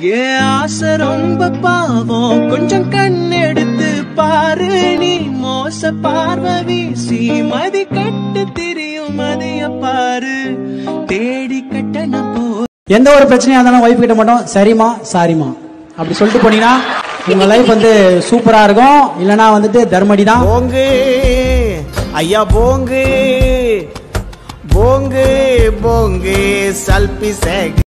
ஏன் ஆசை ரொம்ப பாவம். கொஞ்சம் கண் எடுத்து பாரு நீ மோச பார்வை வீசி. மதி கட்டு திரியும் மதிய பாரு. தேடி கட்டண போ எந்த ஒரு பிரச்சனையா இருந்தாலும் ஒய்ஃப் கிட்ட மட்டும் சரிம்மா சாரிம்மா. அப்படி சொல்லிட்டு போனீங்கன்னா உங்க லைஃப் வந்து சூப்பரா இருக்கும். இல்லனா வந்துட்டு தர்மடி தான். போங்கு. ஐயா போங்கு. போங்கு போங்கு. சல்பி சேக்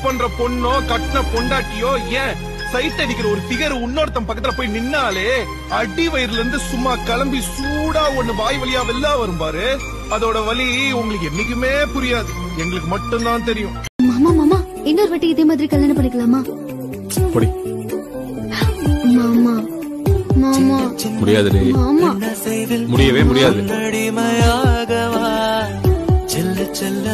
லவ் பண்ற பொண்ணோ கட்டின பொண்டாட்டியோ ஏன் சைட் அடிக்கிற ஒரு ஃபிகர் இன்னொருத்தன் பக்கத்துல போய் நின்னாலே அடி வயிறுல இருந்து சும்மா கிளம்பி சூடா ஒண்ணு வாய் வழியா வெளில வரும் பாரு. அதோட வலி உங்களுக்கு என்னைக்குமே புரியாது. எங்களுக்கு மட்டும்தான் தெரியும். மாமா மாமா இன்னொரு வாட்டி இதே மாதிரி கல்யாணம் பண்ணிக்கலாமா? பொடி. மாமா மாமா முடியாது மாமா. முடியவே முடியாது. அடிமையாகவா செல்ல செல்ல.